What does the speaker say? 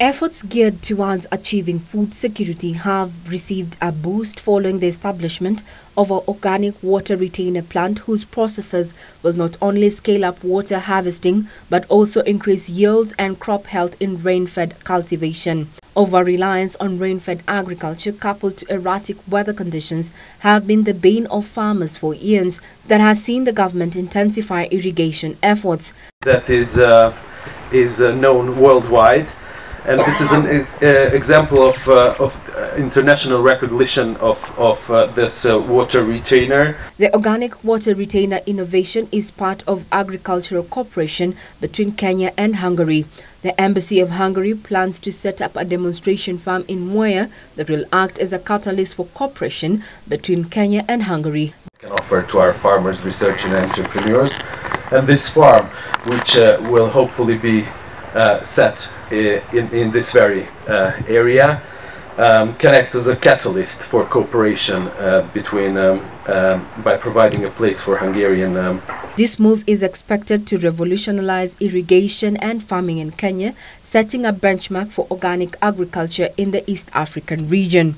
Efforts geared towards achieving food security have received a boost following the establishment of an organic water retainer plant whose processes will not only scale up water harvesting but also increase yields and crop health in rain-fed cultivation. Over-reliance on rain-fed agriculture coupled to erratic weather conditions have been the bane of farmers for years that has seen the government intensify irrigation efforts. That is, uh, is uh, known worldwide and this is an uh, example of, uh, of uh, international recognition of, of uh, this uh, water retainer. The organic water retainer innovation is part of agricultural cooperation between Kenya and Hungary. The Embassy of Hungary plans to set up a demonstration farm in Mwea that will act as a catalyst for cooperation between Kenya and Hungary. Can offer to our farmers, research and entrepreneurs. And this farm, which uh, will hopefully be set in, in this very uh, area um, can act as a catalyst for cooperation uh, between um, um, by providing a place for Hungarian. Um, this move is expected to revolutionize irrigation and farming in Kenya, setting a benchmark for organic agriculture in the East African region.